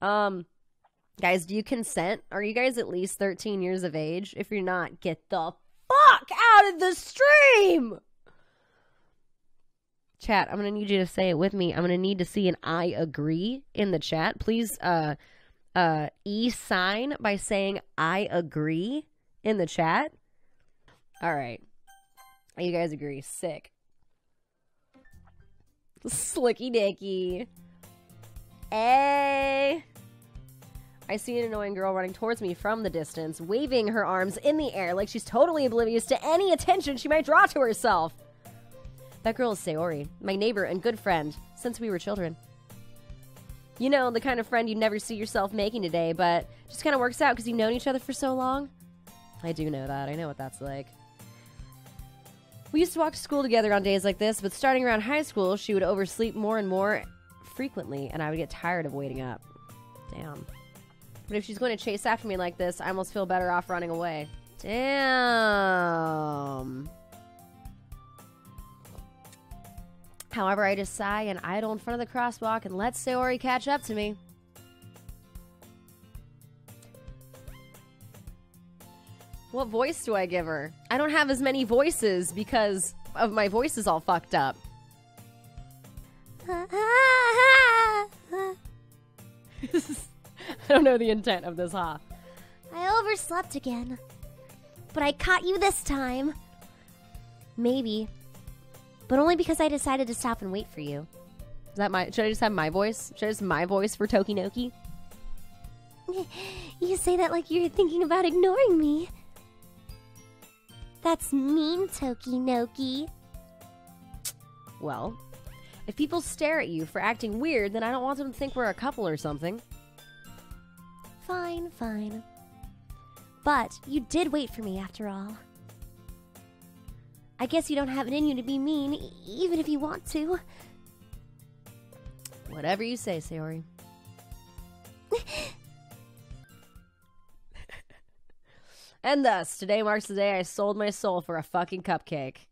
Um, guys, do you consent? Are you guys at least 13 years of age? If you're not, get the fuck out of the stream! Chat, I'm gonna need you to say it with me. I'm gonna need to see an I agree in the chat. Please, uh, uh, e sign by saying I agree in the chat. All right. You guys agree. Sick. Slicky dicky. Hey. I see an annoying girl running towards me from the distance, waving her arms in the air like she's totally oblivious to any attention she might draw to herself. That girl is Sayori, my neighbor and good friend since we were children. You know, the kind of friend you never see yourself making today, but just kind of works out because you've known each other for so long. I do know that. I know what that's like. We used to walk to school together on days like this, but starting around high school, she would oversleep more and more frequently, and I would get tired of waiting up. Damn. But if she's going to chase after me like this, I almost feel better off running away. Damn. However, I just sigh and idle in front of the crosswalk and let Sayori catch up to me. What voice do I give her? I don't have as many voices because of my voice is all fucked up. I don't know the intent of this, huh? I overslept again. But I caught you this time. Maybe. But only because I decided to stop and wait for you. Is that my should I just have my voice? Should I just my voice for Tokinoki? You say that like you're thinking about ignoring me. That's mean, Tokinoki. Well, if people stare at you for acting weird, then I don't want them to think we're a couple or something. Fine, fine. But you did wait for me after all. I guess you don't have it in you to be mean, e- even if you want to. Whatever you say, Sayori. and thus, today marks the day I sold my soul for a fucking cupcake.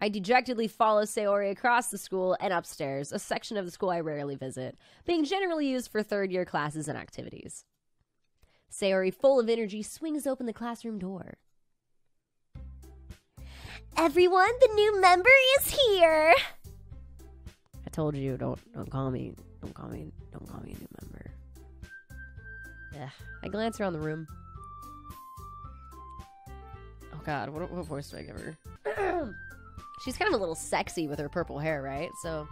I dejectedly follow Sayori across the school and upstairs, a section of the school I rarely visit, being generally used for third year classes and activities. Sayori, full of energy, swings open the classroom door. Everyone, the new member is here. I told you, don't don't call me, don't call me, don't call me a new member. Ugh. I glance around the room. Oh God, what, what voice do I give her? She's kind of a little sexy with her purple hair, right? So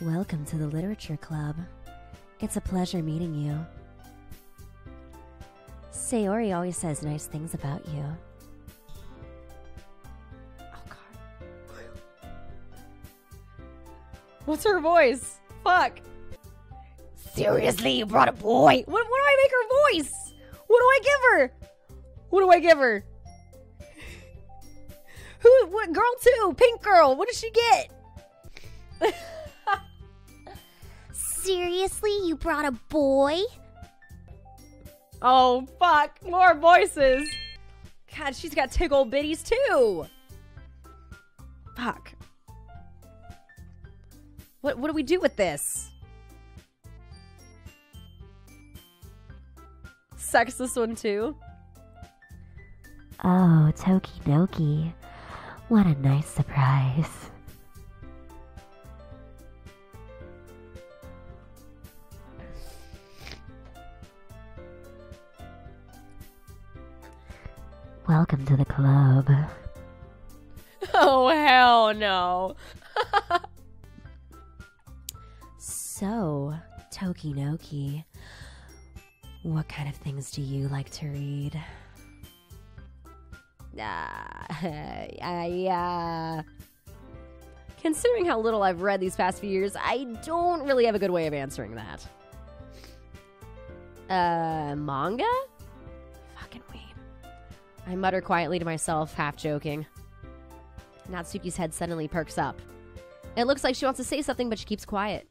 Welcome to the Literature Club. It's a pleasure meeting you. Sayori always says nice things about you. Oh, God. What's her voice? Fuck. Seriously, you brought a boy? What, what do I make her voice? What do I give her? What do I give her? Who? What? Girl two, pink girl. What does she get? Seriously, you brought a boy? Oh fuck! More voices. God, she's got tickle bitties too. Fuck. What? What do we do with this? Sex this one too. Oh, Tokinoki. What a nice surprise. Welcome to the club. Oh hell no. So, Tokinoki, what kind of things do you like to read? Uh, I, uh. Considering how little I've read these past few years, I don't really have a good way of answering that. Uh, manga? Fucking weed. I mutter quietly to myself, half joking. Natsuki's head suddenly perks up. It looks like she wants to say something, but she keeps quiet.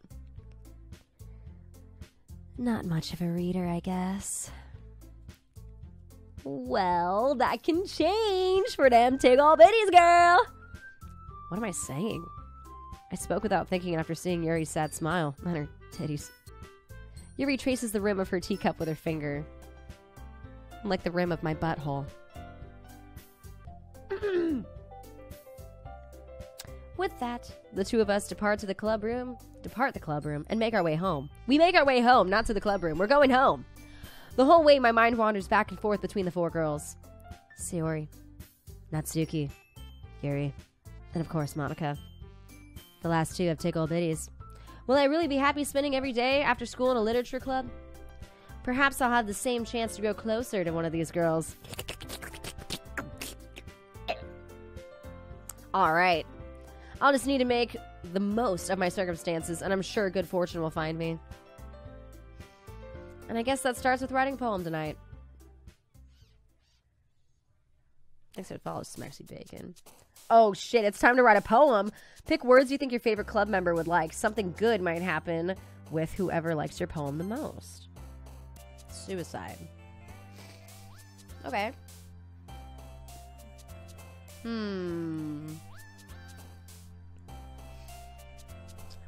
Not much of a reader, I guess. Well, that can change for them tickle bitties, girl. What am I saying? I spoke without thinking after seeing Yuri's sad smile and her titties. Yuri traces the rim of her teacup with her finger, like the rim of my butthole. With that, the two of us depart to the club room, depart the club room, and make our way home. We make our way home, not to the club room. We're going home. The whole way, my mind wanders back and forth between the four girls Sayori, Natsuki, Yuri, and of course, Monika. The last two have tickled biddies. Will I really be happy spending every day after school in a literature club? Perhaps I'll have the same chance to grow closer to one of these girls. All right. I'll just need to make the most of my circumstances, and I'm sure good fortune will find me. And I guess that starts with writing a poem tonight. Next it follows Smaxy Bacon. Oh shit, it's time to write a poem. Pick words you think your favorite club member would like. Something good might happen with whoever likes your poem the most. Suicide. Okay. Hmm.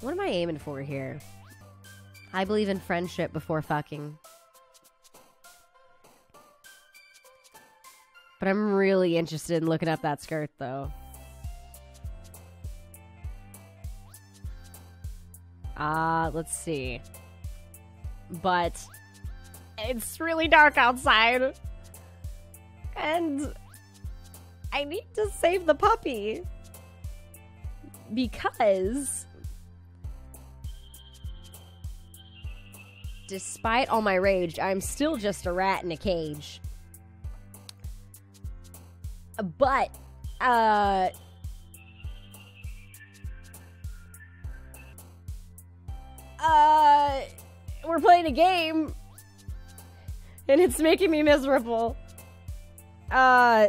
What am I aiming for here? I believe in friendship before fucking. But I'm really interested in looking up that skirt, though. Uh, let's see. But it's really dark outside. And I need to save the puppy. Because despite all my rage, I'm still just a rat in a cage. But, uh. Uh. We're playing a game. And it's making me miserable. Uh.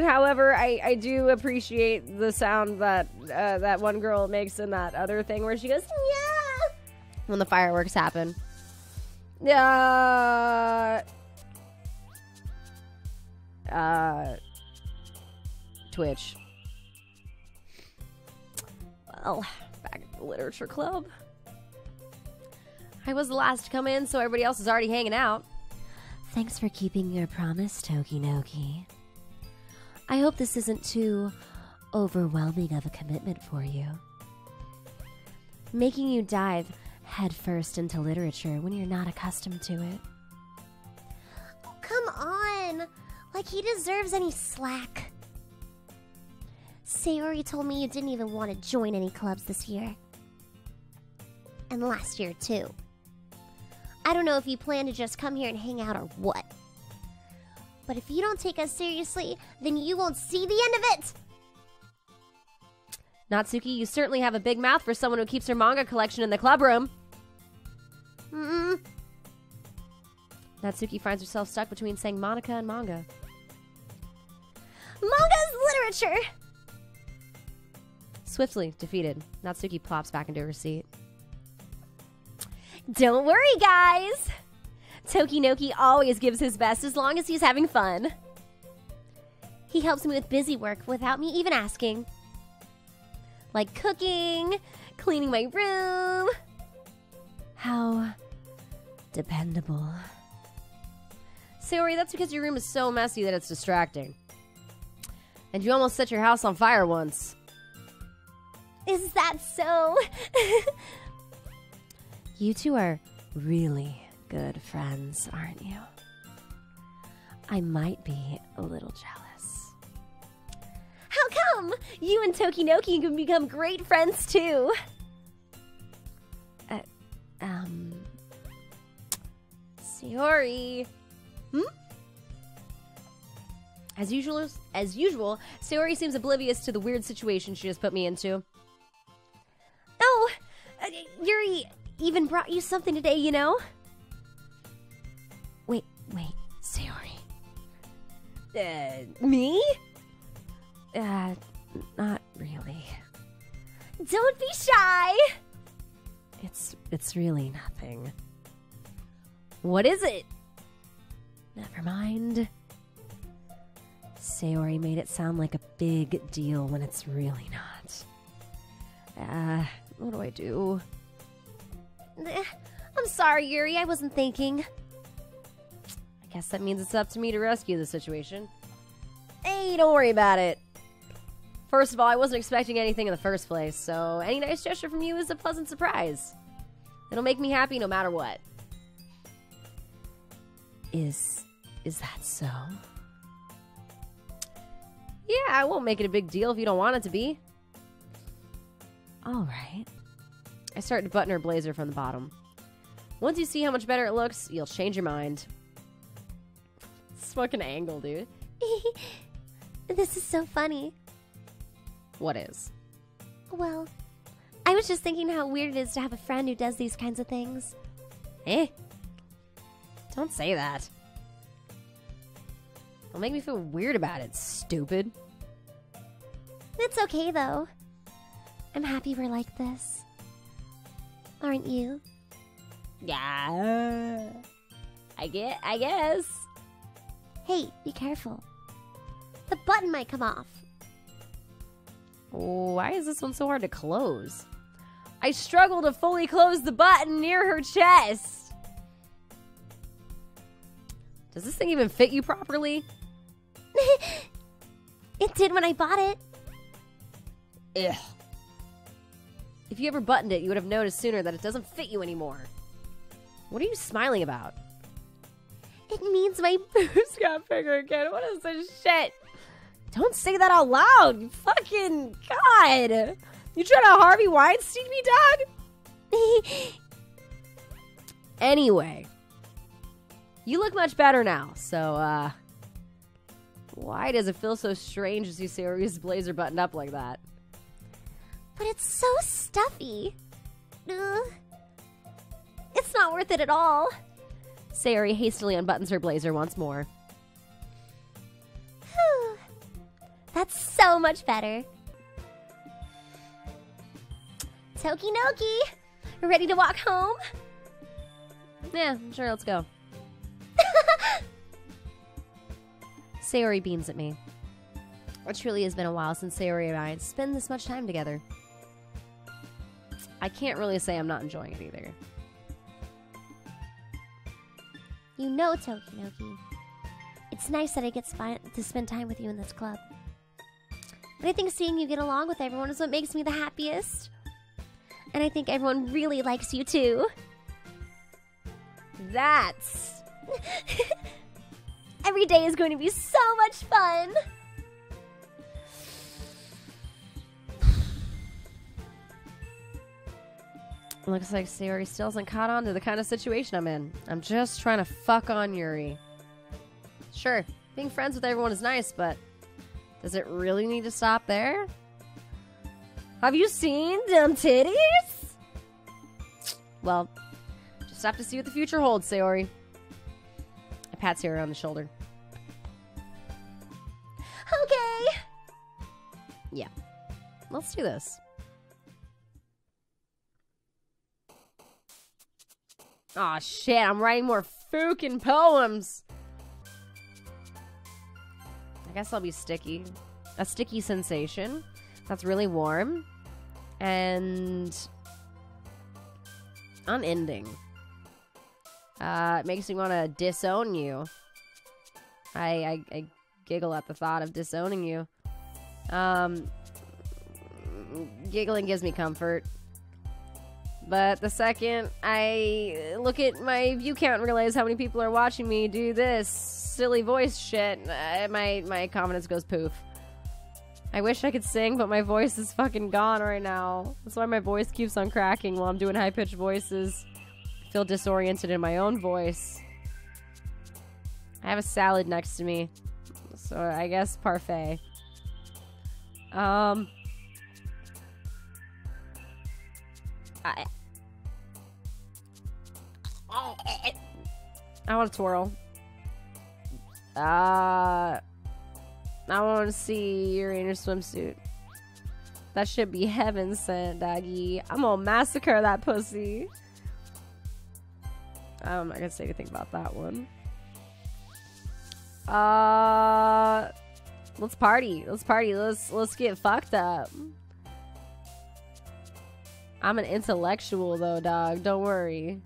However, I, I do appreciate the sound that uh, that one girl makes in that other thing where she goes, yeah, when the fireworks happen. Uh, uh, Twitch. Well, back at the literature club. I was the last to come in, so everybody else is already hanging out. Thanks for keeping your promise, Tokinoki. I hope this isn't too overwhelming of a commitment for you. Making you dive headfirst into literature when you're not accustomed to it. Oh, come on! Like he deserves any slack. Sayori told me you didn't even want to join any clubs this year. And last year, too. I don't know if you plan to just come here and hang out or what. But if you don't take us seriously, then you won't see the end of it! Natsuki, you certainly have a big mouth for someone who keeps her manga collection in the club room. Mm. Natsuki finds herself stuck between saying Monika and manga. Manga's literature! Swiftly defeated, Natsuki plops back into her seat. Don't worry, guys! Tokinoki always gives his best as long as he's having fun. He helps me with busy work without me even asking. Like cooking, cleaning my room. How dependable. Sayori, that's because your room is so messy that it's distracting. And you almost set your house on fire once. Is that so? You two are really good friends, aren't you? I might be a little jealous. You and Tokinoki can become great friends too. Uh, um. Sayori. Hmm? As usual, as usual, Sayori seems oblivious to the weird situation she just put me into. Oh, uh, Yuri even brought you something today, you know? Wait, wait, Sayori. Uh, me? Uh, not really. Don't be shy. It's it's really nothing. What is it? Never mind. Sayori made it sound like a big deal when it's really not. Uh, what do I do? Eh, I'm sorry, Yuri. I wasn't thinking. I guess that means it's up to me to rescue the situation. Hey, don't worry about it. First of all, I wasn't expecting anything in the first place, so any nice gesture from you is a pleasant surprise. It'll make me happy no matter what. Is is that so? Yeah, I won't make it a big deal if you don't want it to be. All right. I start to button her blazer from the bottom. Once you see how much better it looks, you'll change your mind. This fucking angle, dude. this is so funny. What is? Well, I was just thinking how weird it is to have a friend who does these kinds of things. Eh? Don't say that. It'll make me feel weird about it, stupid. It's okay, though. I'm happy we're like this. Aren't you? Yeah. I get I guess. Hey, be careful. The button might come off. Why is this one so hard to close? I struggle to fully close the button near her chest. Does this thing even fit you properly? it did when I bought it. Ugh. If you ever buttoned it, you would have noticed sooner that it doesn't fit you anymore. What are you smiling about? It means my boobs got bigger again. What is this shit? Don't say that out loud. You fucking God. You trying to Harvey Weinstein me, dog? anyway, you look much better now. So, uh, why does it feel so strange to see Sayori's blazer buttoned up like that? But it's so stuffy. Ugh. It's not worth it at all. Sayori hastily unbuttons her blazer once more. Much better. Toki Noki, ready to walk home? Yeah, sure, let's go. Sayori beams at me. It truly has been a while since Sayori and I spend this much time together. I can't really say I'm not enjoying it either. You know, Toki Noki. It's nice that I get to spend time with you in this club. But I think seeing you get along with everyone is what makes me the happiest. And I think everyone really likes you too. That's. Every day is going to be so much fun. Looks like Sayori still hasn't caught on to the kind of situation I'm in. I'm just trying to fuck on Yuri. Sure, being friends with everyone is nice, but does it really need to stop there? Have you seen them titties? Well, just have to see what the future holds, Sayori. I pat Sayori on the shoulder. Okay. Yeah. Let's do this. Aw, oh, shit, I'm writing more fucking poems. I guess I'll be sticky. A sticky sensation that's really warm and unending. Uh, it makes me want to disown you. I, I, I giggle at the thought of disowning you. Um, giggling gives me comfort. But the second I look at my view count and realize how many people are watching me do this silly voice shit, uh, my my confidence goes poof. I wish I could sing, but my voice is fucking gone right now. That's why my voice keeps on cracking while I'm doing high pitched voices. I feel disoriented in my own voice. I have a salad next to me, so I guess parfait. Um. I, I want to twirl. Uh, I want to see your swimsuit. That should be heaven sent, doggy. I'm gonna massacre that pussy. I'm not gonna say anything about that one. Uh, let's party. Let's party. Let's let's get fucked up. I'm an intellectual though, dog. Don't worry.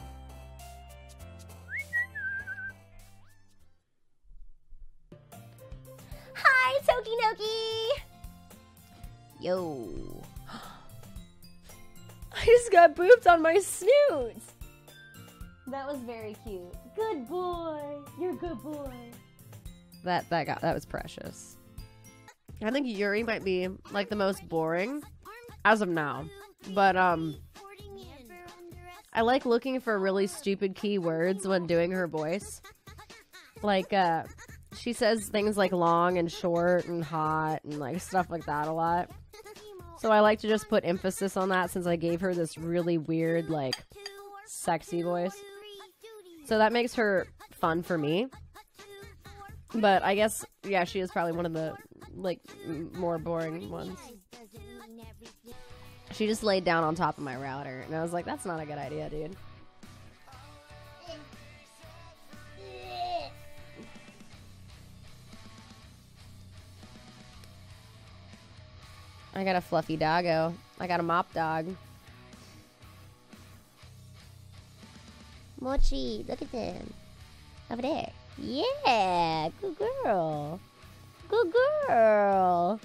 Yo. I just got booped on my snoot. That was very cute. Good boy. You're a good boy. That that got that was precious. I think Yuri might be like the most boring as of now. But um I like looking for really stupid keywords when doing her voice. Like uh she says things like long and short and hot and like stuff like that a lot. So I like to just put emphasis on that since I gave her this really weird, like, sexy voice. So that makes her fun for me. But I guess, yeah, she is probably one of the, like, more boring ones. She just laid down on top of my router, and I was like, that's not a good idea, dude. I got a fluffy doggo. I got a mop dog. Mochi, look at them. Over there. Yeah, good girl. Good girl.